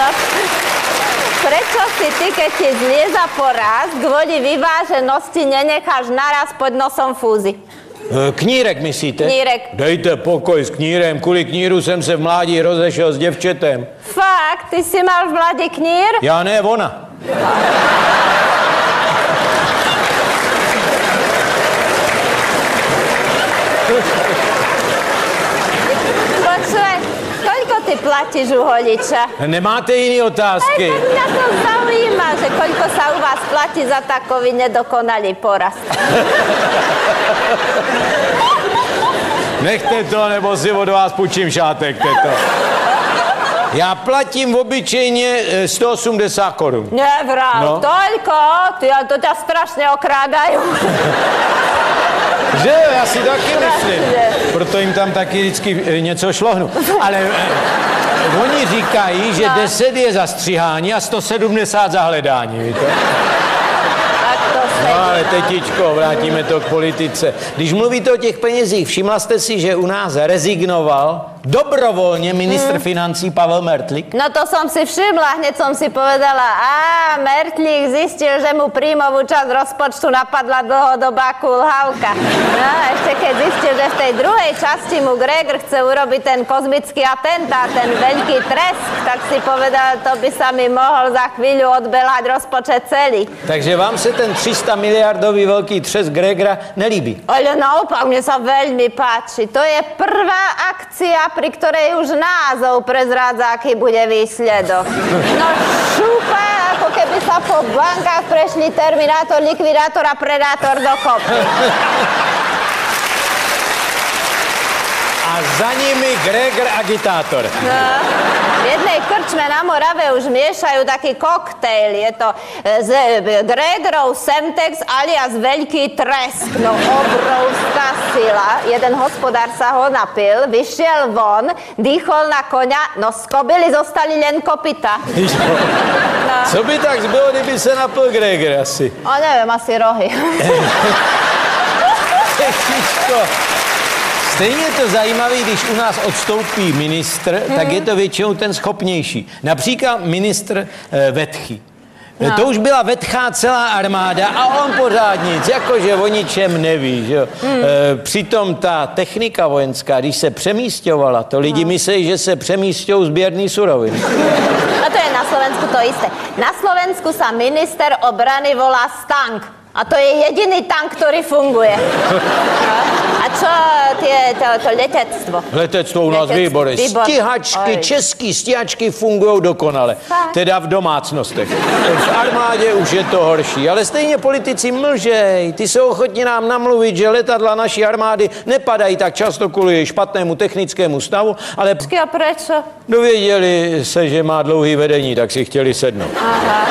No, prečo si ty, keď ti zlieza porast, kvôli vyváženosti nenecháš naraz pod nosom fúzy? E, Knírek myslíte? Knírek. Dejte pokoj s knírem, kvůli kníru jsem se v mládí rozešel s děvčetem. Fakt, ty si mal v mladý knír? Já ne, ona. Počúvaj, platíš u holiča? Nemáte jiný Aj otázky? tak mňa to zaujíma, že koľko sa u vás platí za takový nedokonalý porast. Nechte to, nebo si od vás půjčím šátek, teto. Já platím obyčejně e, 180 korun. Nevral, No. toľko? Ty, to ťa strašne okrádajú. Že jo, já si taky myslím. Proto jim tam taky vždycky e, něco šlohnu. Ale e, oni říkají, že No. 10 je za stříhání a 170 za hledání, víte? No ale tetičko, vrátíme to k politice. Když mluvíte o těch penězích, všimla jste si, že u nás rezignoval dobrovolně ministr Hmm. financí Pavel Mertlik? No to som si všimla, hneď som si povedala, a Mertlík zistil, že mu príjmovú časť rozpočtu napadla dlhodobá kulhavka. No a ešte keď zistil, že v tej druhej časti mu Gregor chce urobiť ten kozmický atentát, ten veľký tresk, tak si povedal, to by sa mi mohol za chvíľu odbelať rozpočet celý. Takže vám se ten 300 miliardový velký třes Gregora nelíbí. Ale naopak, mne sa veľmi páči. To je prvá akcia pri ktorej už názov prezrádza, aký bude výsledok. No šúpa, ako keby sa po bankách prešli Terminátor, Likvidátor a Predátor do kopy. A za nimi Gregor Agitátor. No, v jednej krčme na Morave už miešajú taký koktejl. Je to e, z e, Gregorov Semtex alias Veľký tresk. No, obrovská sila. Jeden hospodár sa ho napil, vyšiel von, dýchol na koňa, no z kobily zostali len kopita. No. Co by tak zbylo, kdyby se napil Gregor asi? O neviem, asi rohy. Tečičko. Stejně je to zajímavé, když u nás odstoupí ministr, hmm. tak je to většinou ten schopnější. Například ministr e, Vetchy. No. To už byla vetchá celá armáda a on pořád nic, jakože o ničem neví. Že? Hmm. E, přitom ta technika vojenská, když se přemístěvala, to lidi no. myslí, že se přemístějí sběrný suroviny. A to je na Slovensku to isté. Na Slovensku sa minister obrany volá Stank. A to je jediný tank, ktorý funguje. Čo tie, to, to letectvo? Letectvo u nás výborné. výbor- Stíhačky, Oj. český stíhačky fungují dokonale. Fakt? Teda v domácnostech. V armádě už je to horší. Ale stejně politici mlžej. Ty jsou ochotni nám namluvit, že letadla naší armády nepadají tak často kvůli špatnému technickému stavu, ale a prečo? dověděli se, že má dlouhý vedení, tak si chtěli sednout. Aha.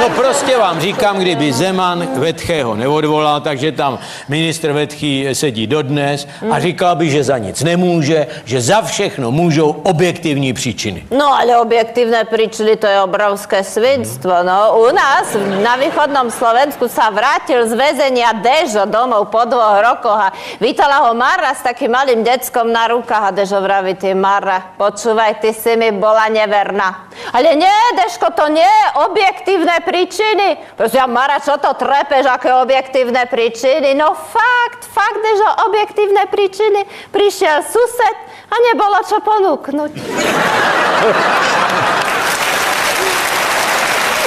No prostě vám říkám, kdyby Zeman Vetchého neodvolal, takže tam ministr Vetchý sedí dodnes a říkal by, že za nic nemůže, že za všechno můžou objektivní příčiny. No ale objektívne príčiny to je obrovské svinstvo. No, u nás na východnom Slovensku sa vrátil z väzenia Dežo domov po dvoch rokoch a vítala ho Mara s takým malým deckom na rukách a Dežo vraví, ty Mara, počúvaj, ty si mi bola neverná. Ale nie, Deško, to nie je objektívne príčiny. A Mara, čo to trepeš, aké objektívne príčiny? No fakt, fakt, Dežo, objektívne príčiny. Prišiel sused a nebolo čo ponúknuť.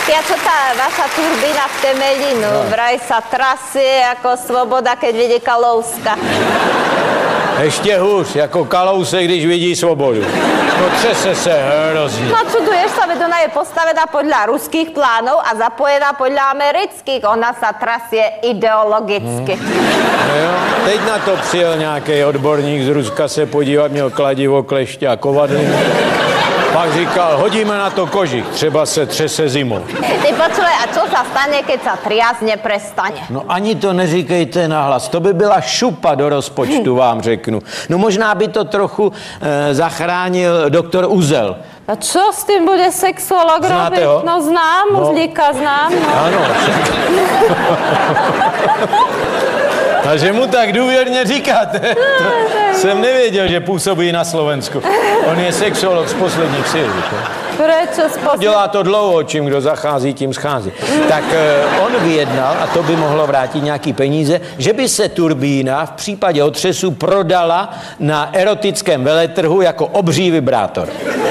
Ja čo tá vaša turbína v Temelinu, no. vraj sa trasie ako svoboda, keď vidí Kalouska. Ještě hůř, jako kalousek, když vidí svobodu. No třese se hrozně. No čuduješ sa, veď ona je postavená podľa ruských plánov a zapojená podľa amerických. Ona sa trasie ideologicky. No jo, teď na to přijel nějaký odborník z Ruska se podívat, měl kladivo, kleště a kovadliny. Pak říkal, hodíme na to kožich, třeba se třese zimou. Ty počúvaj, a čo sa stane, keď sa triasť neprestane? No ani to neříkejte nahlas, to by byla šupa do rozpočtu, vám řeknu. No možná by to trochu e, zachránil doktor Uzel. A čo s tým bude sexolog Znáte robiť? ho? No znám, No. Muzlíka znám. No. Ano. A že mu tak důvěrně říkáte, to jsem nevěděl, že působí na Slovensku. On je sexolog z posledních sil. spos... Dělá to dlouho, čím kdo zachází, tím schází. Tak eh, on vyjednal, a to by mohlo vrátit nějaký peníze, že by se turbína v případě otřesu prodala na erotickém veletrhu jako obří vibrátor.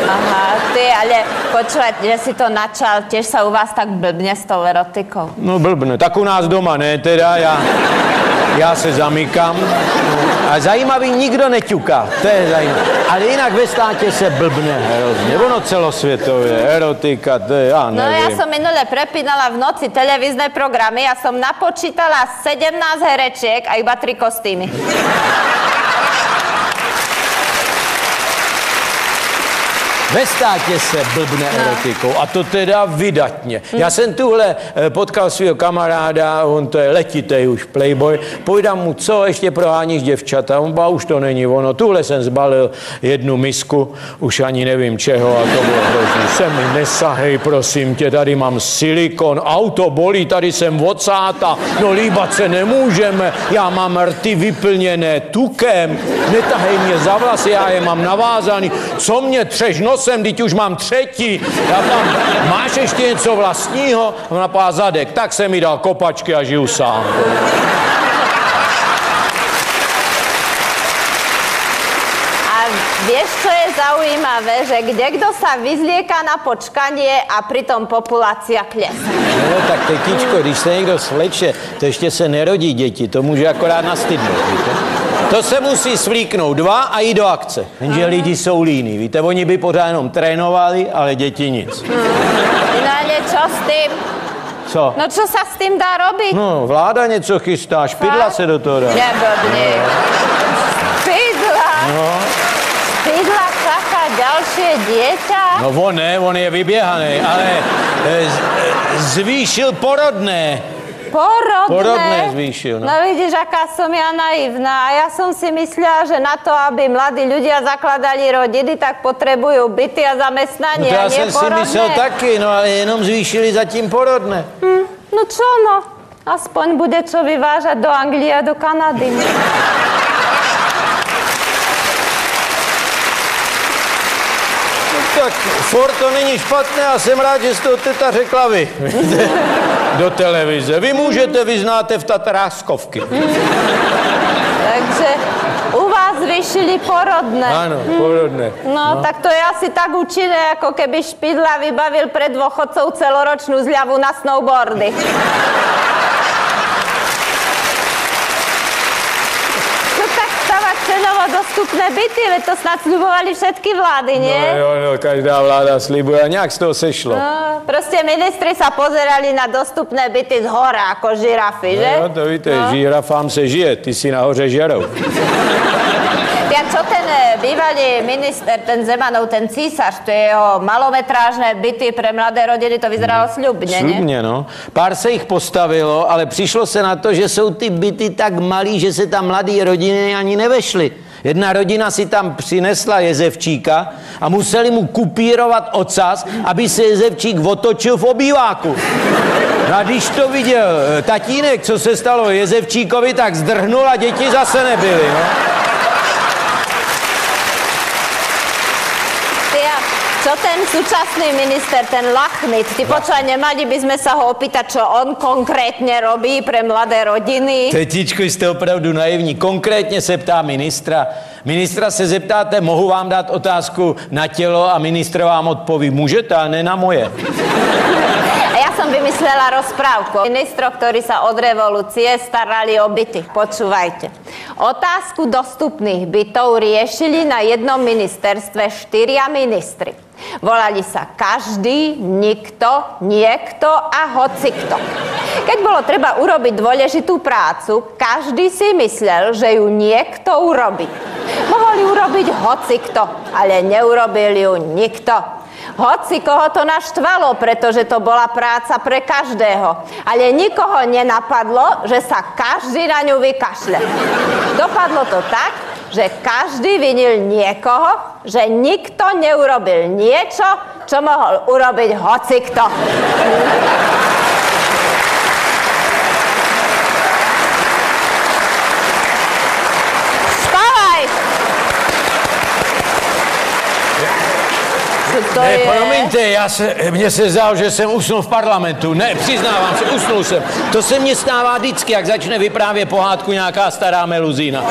Aha, ty, ale počúvať, že si to načal, tiež sa u vás tak blbne s tou erotikou. No blbne, tak u nás doma ne, teda já, já se zamykám. A zajímavý, nikdo neťuká, to je zajímavé. Ale jinak ve státě se blbne hrozně. Ono celosvětově, erotika, to je, já No ja nevím. som minule prepínala v noci televízne programy, ja som napočítala 17 herečiek a iba 3 kostýmy. Ve státě se blbne erotikou a to teda vydatně. Já jsem tuhle eh, potkal svého kamaráda, on to je letitej už playboy, pojdám mu, co ještě proháníš děvčata, on ba, už to není ono, tuhle jsem zbalil jednu misku, už ani nevím čeho a to bylo hrozný. Se mi nesahej, prosím tě, tady mám silikon, auto bolí, tady jsem vocáta, no líbat se nemůžeme, já mám rty vyplněné tukem, netahej mě za vlasy, já je mám navázaný, co mě třeš nosem, teď už mám třetí, já tam, máš ještě něco vlastního? Ona pá zadek, tak jsem mi dal kopačky a žiju sám. A vieš, čo je zaujímavé, že kde kto sa vyzlieka na počkanie a pritom populácia klesá. No tak tetičko, když se někdo sleče, to ještě se nerodí děti, to může akorát nastydnout, víte? To se musí svlíknout dva a jít do akce. Jenže lidi jsou líní. Víte, oni by pořád jenom trénovali, ale děti nic. Ináne, čo s tým? Co? No čo sa s tým dá robiť? No, vláda něco chystá, špidla Fakt? se do toho dá. Neblbni. Špidla. No, Špidla čaká ďalšie dieťa. no on ne, on je vyběhaný, ale e, z, e, zvýšil porodné. Porodné. Porodné zvýšil, no. no vidíš, aká som ja naivná. A ja som si myslela, že na to, aby mladí ľudia zakladali rodiny, tak potrebujú byty a No zamestnanie, to a já nie jsem si myslel taky, no ale jenom zvýšili zatím porodné. Hm, no čo no? Aspoň bude čo vyvážať do Anglie a do Kanady. Tak Ford to není špatné a jsem rád, že jste to teta řekla vy. Do televize. Vy můžete, vy znáte v Tatráskovky. Takže u vás vyšili porodné. Ano, porodné. No, tak to je asi tak účinné, ako keby Špidla vybavil pre dôchodcov celoročnú zľavu na snowboardy. No tak stavať cenovo dostupné byty, to snad sľubovali všetky vlády, nie? No jo, no, každá vláda slibuje a nějak z toho sešlo. No, proste ministri sa pozerali na dostupné byty z hora, ako žirafy, že? No, to víte, no. žirafám se žije, ty si nahoře žerou. Ja, čo ten e, bývalý minister, ten Zemanov, ten císař, to je jeho malometrážne byty pre mladé rodiny, to vyzeralo sľubne, nie? Slubně, no. Pár se jich postavilo, ale přišlo se na to, že jsou ty byty tak malý, že se tam mladé rodiny ani nevešly. Jedna rodina si tam přinesla jezevčíka a museli mu kupírovat ocas, aby se jezevčík otočil v obýváku. No a když to viděl eh, tatínek, co se stalo jezevčíkovi, tak zdrhnul a děti zase nebyly. No. Ty a čo ten súčasný minister, ten Lachnit, ty počúvaj, nemali by sme sa ho opýtať, čo on konkrétne robí pre mladé rodiny? Tetičko, jste opravdu naivní. Konkrétně se ptá ministra. Ministra se zeptáte, mohu vám dát otázku na tělo a ministr vám odpoví, můžete, a ne na moje. Ja som vymyslela rozprávku. Ministro, ktorí sa od revolúcie starali o byty. Počúvajte. Otázku dostupných bytov riešili na jednom ministerstve štyria ministri. Volali sa každý, nikto, niekto a hocikto. Keď bolo treba urobiť dôležitú prácu, každý si myslel, že ju niekto urobí. Mohol ju urobiť hocikto, ale neurobil ju nikto. Hoci koho to naštvalo, pretože to bola práca pre každého. Ale nikoho nenapadlo, že sa každý na ňu vykašle. Dopadlo to tak, že každý vinil niekoho, že nikto neurobil niečo, čo mohol urobiť hocikto. Co to Ne, je? promiňte, já se, mně se zdálo, že jsem usnul v parlamentu. Ne, přiznávám se, usnul jsem. To se mně stává vždycky, jak začne vyprávět pohádku nějaká stará meluzína.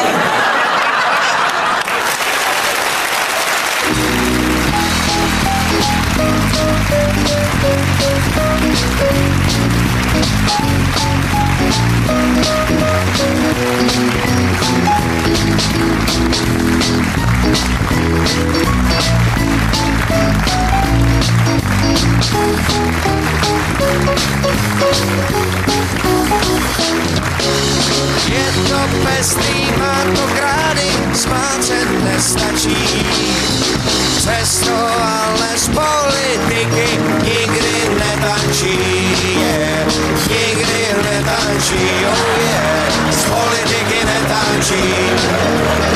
Jestli má to krády, smácet nestačí. Přesto ale z politiky nikdy netančí, yeah. nikdy netančí, oh yeah. z politiky netančí. Yeah.